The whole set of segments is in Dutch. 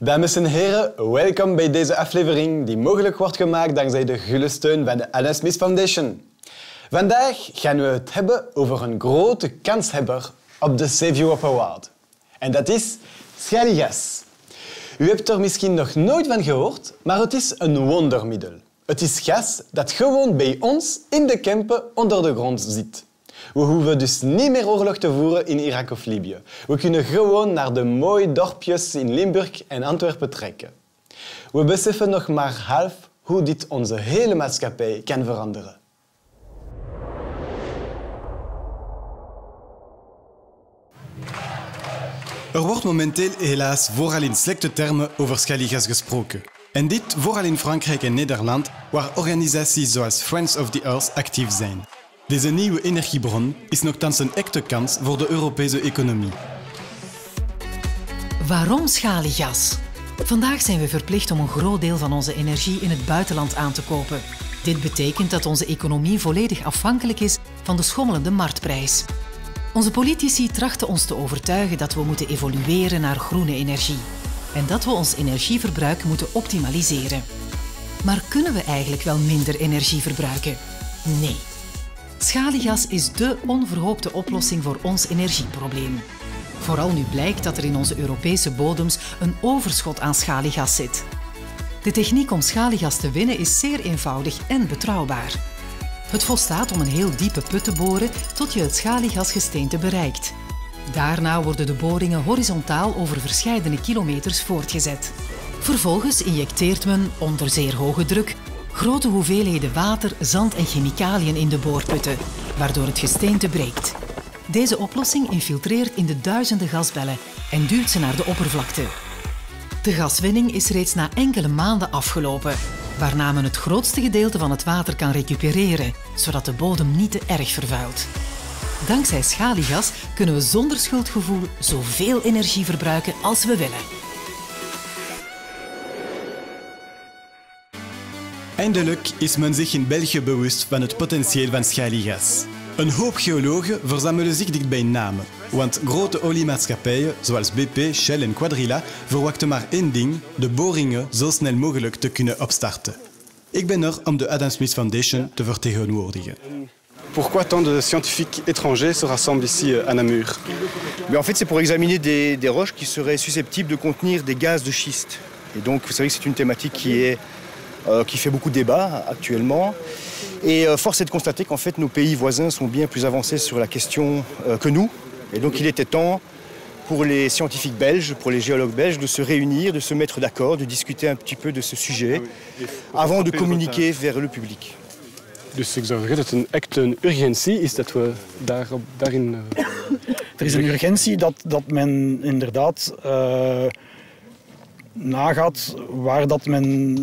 Dames en heren, welkom bij deze aflevering die mogelijk wordt gemaakt dankzij de gulle steun van de Adam Smith Foundation. Vandaag gaan we het hebben over een grote kanshebber op de Save Europe Award. En dat is schaliegas. U hebt er misschien nog nooit van gehoord, maar het is een wondermiddel. Het is gas dat gewoon bij ons in de Kempen onder de grond zit. We hoeven dus niet meer oorlog te voeren in Irak of Libië. We kunnen gewoon naar de mooie dorpjes in Limburg en Antwerpen trekken. We beseffen nog maar half hoe dit onze hele maatschappij kan veranderen. Er wordt momenteel helaas vooral in slechte termen over schaliegas gesproken. En dit vooral in Frankrijk en Nederland, waar organisaties zoals Friends of the Earth actief zijn. Deze nieuwe energiebron is nogthans een echte kans voor de Europese economie. Waarom schaliegas? Vandaag zijn we verplicht om een groot deel van onze energie in het buitenland aan te kopen. Dit betekent dat onze economie volledig afhankelijk is van de schommelende marktprijs. Onze politici trachten ons te overtuigen dat we moeten evolueren naar groene energie en dat we ons energieverbruik moeten optimaliseren. Maar kunnen we eigenlijk wel minder energie verbruiken? Nee. Schaliegas is dé onverhoopte oplossing voor ons energieprobleem. Vooral nu blijkt dat er in onze Europese bodems een overschot aan schaliegas zit. De techniek om schaliegas te winnen is zeer eenvoudig en betrouwbaar. Het volstaat om een heel diepe put te boren tot je het schaliegasgesteente bereikt. Daarna worden de boringen horizontaal over verscheidene kilometers voortgezet. Vervolgens injecteert men, onder zeer hoge druk, grote hoeveelheden water, zand en chemicaliën in de boorputten, waardoor het gesteente breekt. Deze oplossing infiltreert in de duizenden gasbellen en duwt ze naar de oppervlakte. De gaswinning is reeds na enkele maanden afgelopen, waarna men het grootste gedeelte van het water kan recupereren, zodat de bodem niet te erg vervuilt. Dankzij schaliegas kunnen we zonder schuldgevoel zoveel energie verbruiken als we willen. Eindelijk is men zich in België bewust van het potentieel van schaliegas. Een hoop geologen verzamelen zich dicht bij namen, want grote oliemaatschappijen zoals BP, Shell en Quadrilla verwachten maar één ding, de boringen zo snel mogelijk te kunnen opstarten. Ik ben er om de Adam Smith Foundation te vertegenwoordigen. Pourquoi tant de scientifiques étrangers se rassemblent ici à Namur Mais En fait, c'est pour examiner des, des roches qui seraient susceptibles de contenir des gaz de schiste. Et donc, vous savez que c'est une thématique qui, est, euh, qui fait beaucoup de débat actuellement. Et euh, force est de constater qu'en fait, nos pays voisins sont bien plus avancés sur la question euh, que nous. Et donc, il était temps pour les scientifiques belges, pour les géologues belges, de se réunir, de se mettre d'accord, de discuter un petit peu de ce sujet, avant de communiquer vers le public. Dus ik zou zeggen dat het een, echt een urgentie is dat we daarop, daarin... Uh... Er is een urgentie dat, dat men inderdaad uh, nagaat waar dat men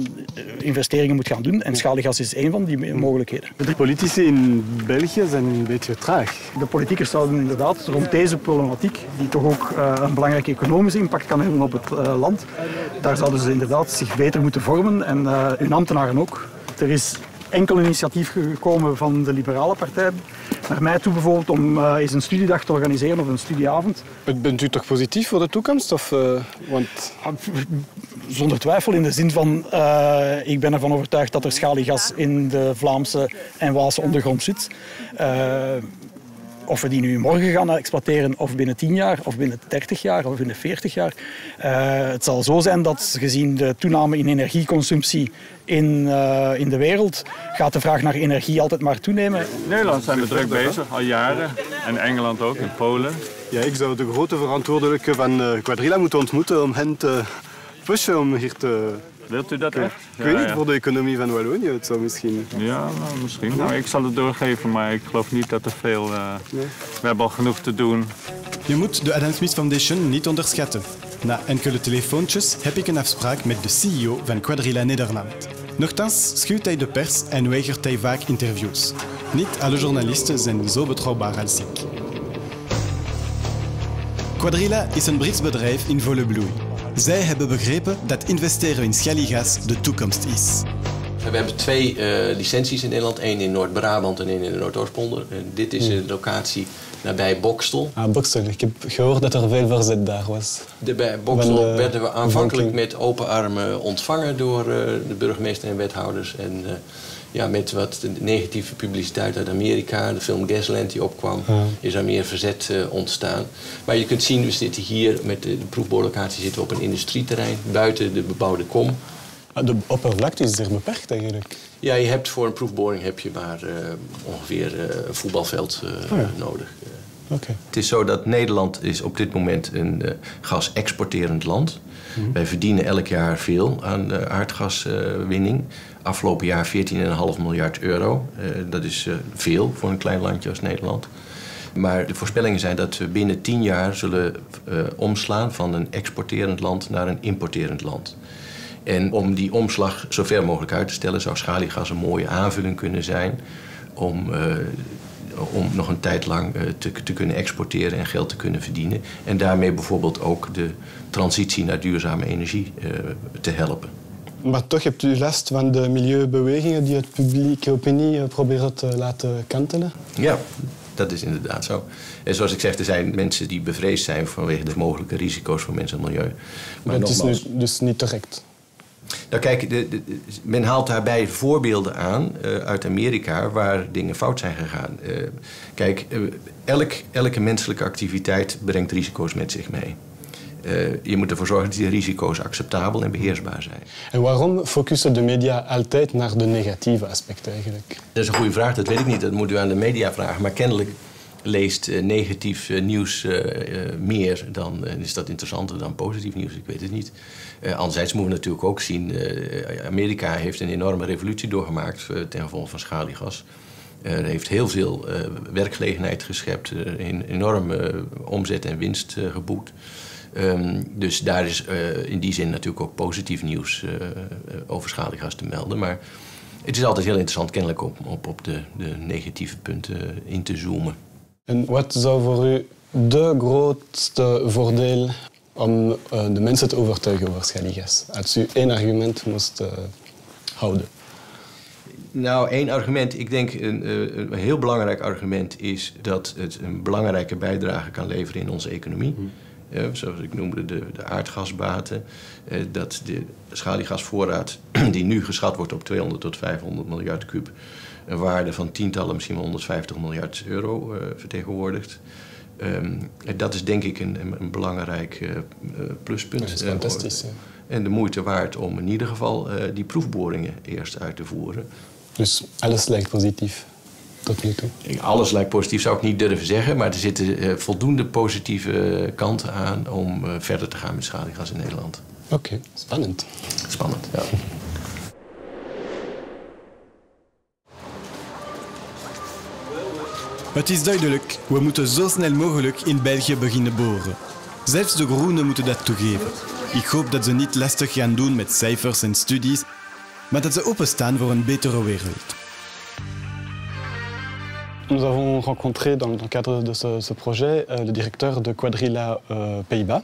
investeringen moet gaan doen. En schaliegas is één van die mogelijkheden. De politici in België zijn een beetje traag. De politiekers zouden inderdaad rond deze problematiek, die toch ook uh, een belangrijke economische impact kan hebben op het uh, land, daar zouden ze inderdaad zich beter moeten vormen en hun ambtenaren ook. Er is enkel initiatief gekomen van de Liberale Partij naar mij toe bijvoorbeeld om uh, eens een studiedag te organiseren of een studieavond. Bent u toch positief voor de toekomst? Of, uh, want... Zonder twijfel in de zin van uh, ik ben ervan overtuigd dat er schaliegas in de Vlaamse en Waalse ondergrond zit. Of we die nu morgen gaan exploiteren, of binnen 10 jaar, of binnen 30 jaar, of binnen 40 jaar. Uh, het zal zo zijn dat gezien de toename in energieconsumptie in, uh, in de wereld, gaat de vraag naar energie altijd maar toenemen. In Nederland zijn we druk bezig, al jaren. En Engeland ook, in Polen. Ja, ik zou de grote verantwoordelijke van uh, Quadrilla moeten ontmoeten om hen te pushen om hier te Wilt u dat echt? Ik weet niet, voor de economie van Wallonië het zou misschien. Ja, nou, misschien. Nou, ik zal het doorgeven, maar ik geloof niet dat er veel... Uh, nee. We hebben al genoeg te doen. Je moet de Adam Smith Foundation niet onderschatten. Na enkele telefoontjes heb ik een afspraak met de CEO van Quadrilla Nederland. Nochtans schuwt hij de pers en weigert hij vaak interviews. Niet alle journalisten zijn zo betrouwbaar als ik. Quadrilla is een Brits bedrijf in volle bloei. Zij hebben begrepen dat investeren in schaliegas de toekomst is. We hebben twee uh, licenties in Nederland. één in Noord-Brabant en één in de Noordoostpolder. En dit is een locatie nabij Bokstel. Ah, Bokstel. Ik heb gehoord dat er veel verzet daar was. De, bij Bokstel eh, werden we aanvankelijk met open armen ontvangen door eh, de burgemeester en wethouders. En eh, ja, met wat negatieve publiciteit uit Amerika, de film Gasland die opkwam, is er meer verzet eh, ontstaan. Maar je kunt zien, we zitten hier met de, de proefboorlocatie zitten op een industrieterrein, buiten de bebouwde kom. Ah, De oppervlakte is zeer beperkt eigenlijk. Ja, je hebt voor een proefboring heb je maar eh, ongeveer eh, een voetbalveld Oh ja. nodig. Het is zo dat Nederland is op dit moment een eh, gas-exporterend land. Wij verdienen elk jaar veel aan eh, aardgaswinning. Afgelopen jaar 14,5 miljard euro. Eh, dat is veel voor een klein landje als Nederland. Maar de voorspellingen zijn dat we binnen 10 jaar zullen omslaan van een exporterend land naar een importerend land. En om die omslag zo ver mogelijk uit te stellen, zou schaliegas een mooie aanvulling kunnen zijn om, om nog een tijd lang eh, te, te kunnen exporteren en geld te kunnen verdienen. En daarmee bijvoorbeeld ook de transitie naar duurzame energie eh, te helpen. Maar toch hebt u last van de milieubewegingen die het publieke opinie eh, proberen te laten kantelen? Ja, dat is inderdaad zo. En zoals ik zeg, er zijn mensen die bevreesd zijn vanwege de mogelijke risico's voor mensen en milieu. Maar dat is nu dus niet terecht. Nou kijk, de, men haalt daarbij voorbeelden aan eh, uit Amerika waar dingen fout zijn gegaan. Eh, kijk, eh, elk, elke menselijke activiteit brengt risico's met zich mee. Je moet ervoor zorgen dat die risico's acceptabel en beheersbaar zijn. En waarom focussen de media altijd naar de negatieve aspecten eigenlijk? Dat is een goede vraag, dat weet ik niet. Dat moet u aan de media vragen. Maar kennelijk leest eh, negatief eh, nieuws eh, meer dan... is dat interessanter dan positief nieuws? Ik weet het niet. Anderzijds moeten we natuurlijk ook zien... Amerika heeft een enorme revolutie doorgemaakt ten gevolge van schaliegas. Er heeft heel veel werkgelegenheid geschept, een enorme omzet en winst geboekt. Ehm, dus daar is in die zin natuurlijk ook positief nieuws over schaliegas te melden. Maar het is altijd heel interessant kennelijk op, op, op de, de negatieve punten in te zoomen. En wat zou voor u de grootste voordeel om eh, de mensen te overtuigen over schaliegas? Als u één argument moest eh, houden. Nou, één argument. Ik denk een, eh, een heel belangrijk argument is dat het een belangrijke bijdrage kan leveren in onze economie. Eh, zoals ik noemde, de, de aardgasbaten. Dat de schaliegasvoorraad, die nu geschat wordt op 200 tot 500 miljard kub, een waarde van tientallen, misschien wel 150 miljard euro eh, vertegenwoordigt. Ehm, dat is denk ik een, een, belangrijk eh, eh, pluspunt. Dat is fantastisch. en de moeite waard om in ieder geval die proefboringen eerst uit te voeren. Dus alles lijkt positief tot nu toe. Alles lijkt positief, zou ik niet durven zeggen. Maar er zitten voldoende positieve kanten aan om verder te gaan met schaliegas in Nederland. Oké, spannend. Spannend, ja. Het is duidelijk, we moeten zo snel mogelijk in België beginnen boren. Zelfs de groenen moeten dat toegeven. Ik hoop dat ze niet lastig gaan doen met cijfers en studies, maar dat ze openstaan voor een betere wereld. Nous avons rencontré dans, dans le cadre de ce, ce projet euh, le directeur de Quadrilla euh, Pays-Bas.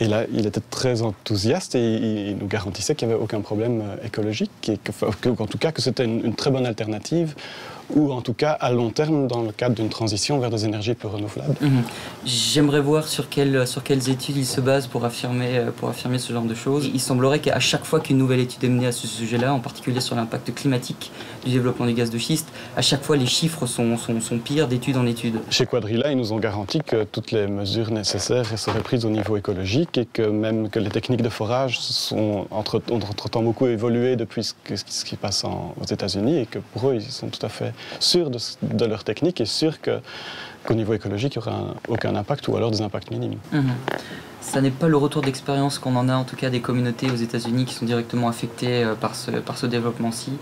Et là, il était très enthousiaste et il, il nous garantissait qu'il n'y avait aucun problème euh, écologique et que, que- qu'en tout cas que c'était une, une très bonne alternative ou en tout cas à long terme dans le cadre d'une transition vers des énergies plus renouvelables. Mhm. J'aimerais voir sur, quelles- sur quelles études il se base pour affirmer, euh, pour affirmer ce genre de choses. Il semblerait qu'à chaque fois qu'une nouvelle étude est menée à ce sujet-là, en particulier sur l'impact climatique du développement du gaz de schiste, à chaque fois les chiffres sont, sont, sont pires d'étude en étude. Chez Quadrilla, ils nous ont garanti que toutes les mesures nécessaires seraient prises au niveau écologique et que même que les techniques de forage sont entre, ont entre-temps beaucoup évolué depuis ce, ce qui se passe aux États-Unis et que pour eux, ils sont tout à fait sûrs de, leur technique et sûrs qu'au niveau écologique, il n'y aura un- aucun impact ou alors des impacts minimes. Mhm. Ça n'est pas le retour d'expérience qu'on en a, en tout cas des communautés aux États-Unis qui sont directement affectées euh, par ce, par ce développement-ci.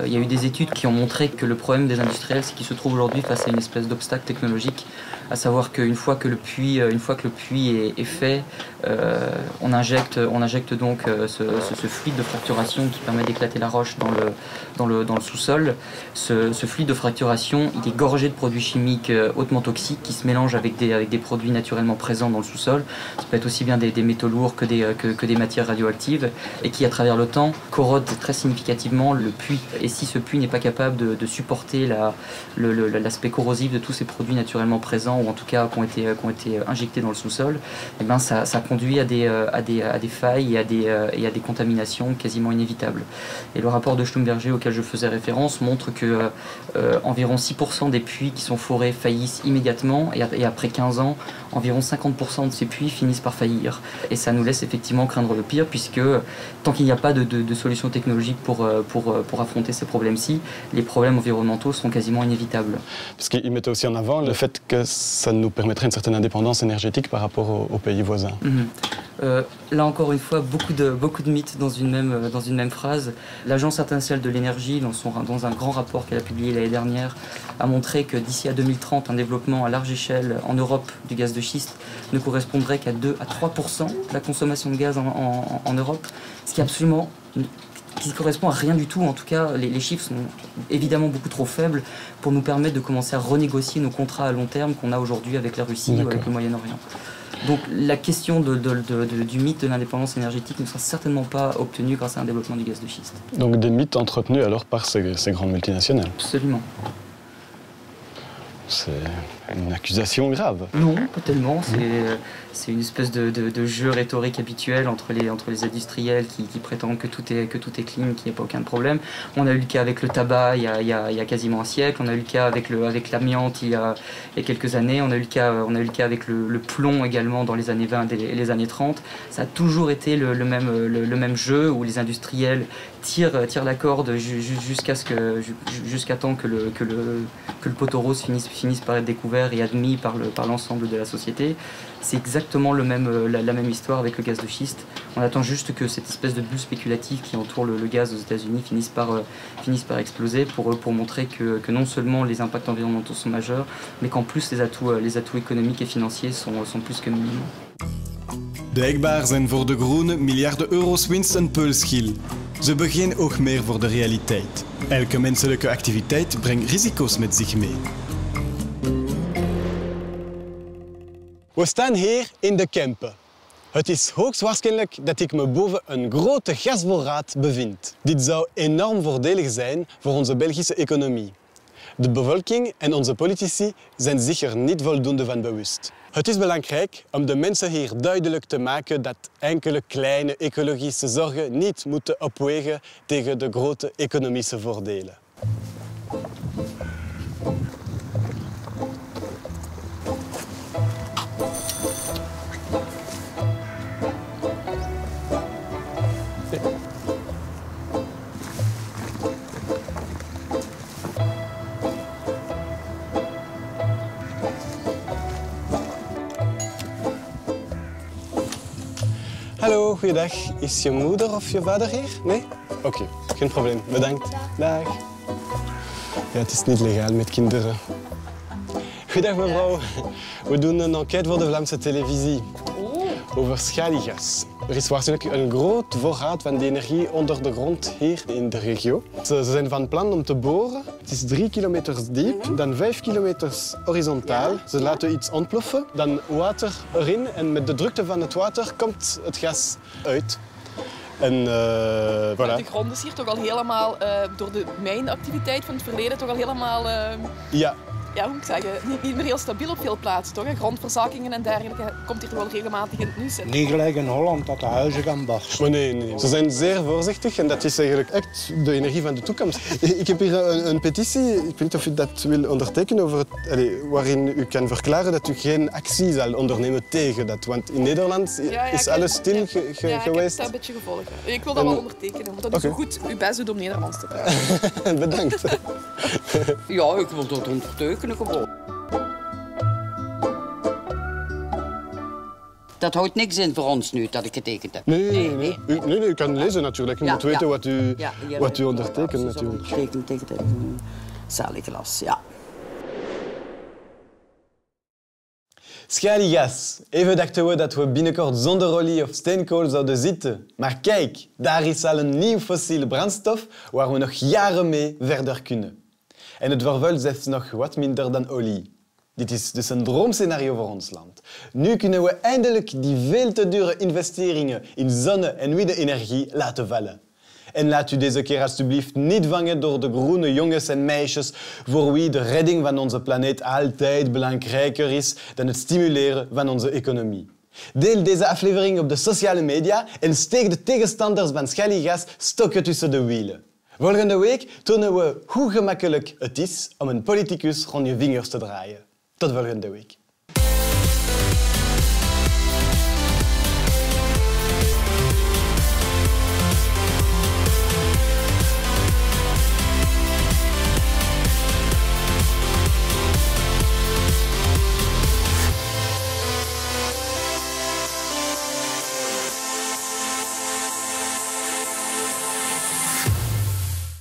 Euh, Il y a eu des études qui ont montré que le problème des industriels, c'est qu'ils se trouvent aujourd'hui face à une espèce d'obstacle technologique, à savoir qu'une fois que le puits, euh, une fois que le puits est, fait, euh, on, injecte, on injecte donc ce, fluide de fracturation qui permet d'éclater la roche dans le, sous-sol. Ce, fluide de fracturation, est gorgé de produits chimiques hautement toxiques qui se mélangent avec des, produits naturellement présents dans le sous-sol. Ça peut être aussi bien des, métaux lourds que des, que, des matières radioactives et qui, à travers le temps, corrode très significativement le puits. Et si ce puits n'est pas capable de, supporter l'aspect corrosif de tous ces produits naturellement présents ou en tout cas qui ont été, injectés dans le sous-sol, eh ben ça, conduit à des, des failles et à des, et à des contaminations quasiment inévitables. Et le rapport de Schlumberger auquel je faisais référence montre que euh, environ 6% des puits qui sont forés faillissent immédiatement et, après 15 ans, environ 50% de ces puits finissent par faillir. Et ça nous laisse effectivement craindre le pire puisque tant qu'il n'y a pas de, solution technologique pour, euh, pour, euh, pour affronter ces problèmes-ci, les problèmes environnementaux sont quasiment inévitables. Parce qu'il mettait aussi en avant le fait que ça nous permettrait une certaine indépendance énergétique par rapport aux, pays voisins. Mhm. là encore une fois, beaucoup de, beaucoup de mythes dans une même, dans une même phrase. L'Agence internationale de l'énergie, dans, son, dans un grand rapport qu'elle a publié l'année dernière, a montré que d'ici à 2030, un développement à large échelle en Europe du gaz de schiste ne correspondrait qu'à 2 à 3 de la consommation de gaz en, Europe, ce qui est absolument qui correspond à rien du tout. En tout cas, les, chiffres sont évidemment beaucoup trop faibles pour nous permettre de commencer à renégocier nos contrats à long terme qu'on a aujourd'hui avec la Russie ou avec le Moyen-Orient. Donc la question du mythe de l'indépendance énergétique ne sera certainement pas obtenue grâce à un développement du gaz de schiste. Donc des mythes entretenus alors par ces, ces grandes multinationales Absolument. C'est une accusation grave. Non, pas tellement. C'est une espèce de, jeu rhétorique habituel entre les, entre les industriels qui, prétendent que tout, est, que tout est clean, qu'il n'y a pas aucun problème. On a eu le cas avec le tabac il y a, il y a, quasiment un siècle. On a eu le cas avec l'amiante avec il, y a, il y a quelques années. On a eu le cas, on a eu le cas avec le, plomb également dans les années 20 et les années 30. Ça a toujours été le, même, le, même jeu où les industriels tirent, tirent la corde jusqu'à ce temps que le, que le, que le poteau rose finisse, finisse par être découvert et admis par l'ensemble le, par de la société. C'est exactement le même, euh, la, même histoire avec le gaz de schiste. On attend juste que cette espèce de bulle spéculative qui entoure le, gaz aux États-Unis finisse par, euh, finisse par exploser pour, pour montrer que, que, non seulement les impacts environnementaux sont majeurs, mais qu'en plus les atouts, euh, les atouts économiques et financiers sont, sont plus que minimes. Blijkbaar zijn voor de groene miljarden euro's winst een pulsschil. Ze geen oog meer voor de realiteit. Elke menselijke activiteit brengt risico's met zich mee. We staan hier in de Kempen. Het is hoogstwaarschijnlijk dat ik me boven een grote gasvoorraad bevind. Dit zou enorm voordelig zijn voor onze Belgische economie. De bevolking en onze politici zijn zich er niet voldoende van bewust. Het is belangrijk om de mensen hier duidelijk te maken dat enkele kleine ecologische zorgen niet moeten opwegen tegen de grote economische voordelen. Goeiedag. Is je moeder of je vader hier? Nee? Oké, geen probleem. Bedankt. Dag. Ja, het is niet legaal met kinderen. Goedendag mevrouw. We doen een enquête voor de Vlaamse televisie over schaliegas. Er is waarschijnlijk een groot voorraad van die energie onder de grond hier in de regio. Ze zijn van plan om te boren. Het is drie kilometer diep, dan vijf kilometer horizontaal. Ze laten iets ontploffen, dan water erin en met de drukte van het water komt het gas uit. En, uh, voilà. De grond is hier toch al helemaal, uh, door de mijnactiviteit van het verleden, toch al helemaal... Uh... Ja, ja, hoe moet ik zeggen, niet, niet meer heel stabiel op veel plaatsen. Toch? Grondverzakkingen en dergelijke komt hier wel regelmatig in het nieuws. Niet gelijk in Holland dat de huizen gaan barsten. Maar nee, nee, ze zijn zeer voorzichtig en dat is eigenlijk echt de energie van de toekomst. Ik heb hier een, een petitie, ik weet niet of u dat wil ondertekenen, over het, allez, waarin u kan verklaren dat u geen actie zal ondernemen tegen dat. Want in Nederland is alles stil ja, ge, ge, ja, geweest. ik heb een beetje gevolgd. Ik wil dat wel ondertekenen, want dat is goed uw best doet om Nederlands te praten. Bedankt. ja, ik wil dat ondertekenen Dat houdt niks in voor ons nu dat ik getekend heb. Nee, nee, nee. U, nee, u kan lezen natuurlijk. Je moet weten wat u, wat u ondertekent natuurlijk. Getekend zalig glas, ja. Schaliegas. Even dachten we dat we binnenkort zonder olie of steenkool zouden zitten. Maar kijk, daar is al een nieuw fossiel brandstof waar we nog jaren mee verder kunnen. En het vervuilt zelfs nog wat minder dan olie. Dit is dus een droomscenario voor ons land. Nu kunnen we eindelijk die veel te dure investeringen in zonne- en windenergie laten vallen. En laat u deze keer alsjeblieft niet vangen door de groene jongens en meisjes voor wie de redding van onze planeet altijd belangrijker is dan het stimuleren van onze economie. Deel deze aflevering op de sociale media en steek de tegenstanders van schaliegas stokken tussen de wielen. Volgende week tonen we hoe gemakkelijk het is om een politicus rond je vingers te draaien. Tot volgende week.